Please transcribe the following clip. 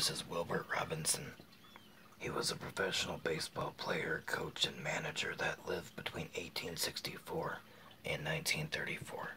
This is Wilbert Robinson. He was a professional baseball player, coach, and manager that lived between 1864 and 1934.